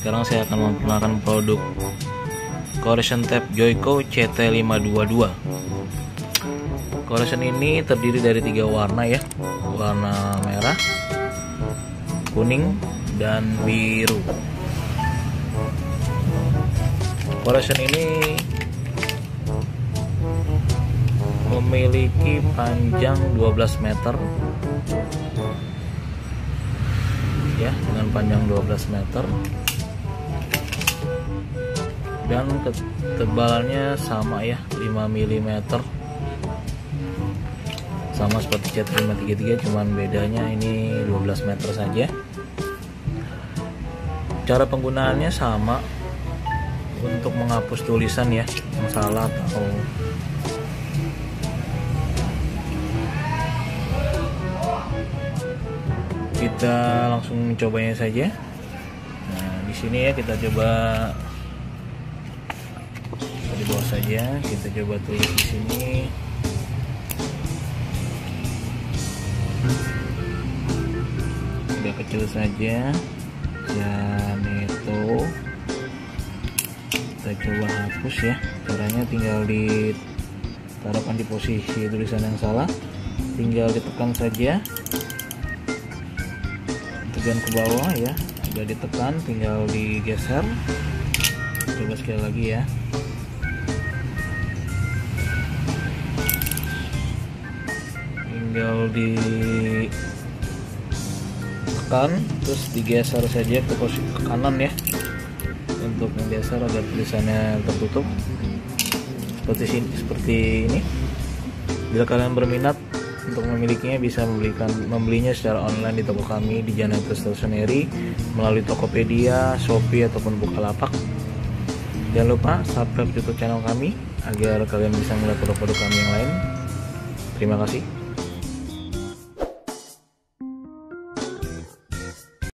sekarang saya akan memperkenalkan produk Correction Tape Joyco CT522 Correction ini terdiri dari tiga warna ya. Warna merah kuning dan biru. Correction ini memiliki panjang 12 meter. Ya dengan panjang 12 meter dan ketebalannya sama ya 5 mm sama seperti cat 533 cuman bedanya ini 12 meter saja. Cara penggunaannya sama untuk menghapus tulisan ya yang salah atau kita langsung mencobanya saja. Nah di sini ya kita coba di bawah saja. Kita coba tulis di sini. Sudah kecil saja. Dan itu kita coba hapus ya. Caranya tinggal ditaruhkan di posisi tulisan yang salah. Tinggal ditekan saja. Tekan ke bawah ya. Sudah ditekan tinggal digeser. Coba sekali lagi ya tinggal ditekan terus digeser saja ke posisi ke kanan ya untuk menggeser agar tulisannya tertutup seperti sini seperti ini bila kalian berminat untuk memilikinya bisa membelikan membelinya secara online di toko kami di Jalan Stationery melalui Tokopedia, Shopee ataupun Bukalapak. Jangan lupa subscribe YouTube channel kami agar kalian bisa melihat produk-produk kami yang lain. Terima kasih.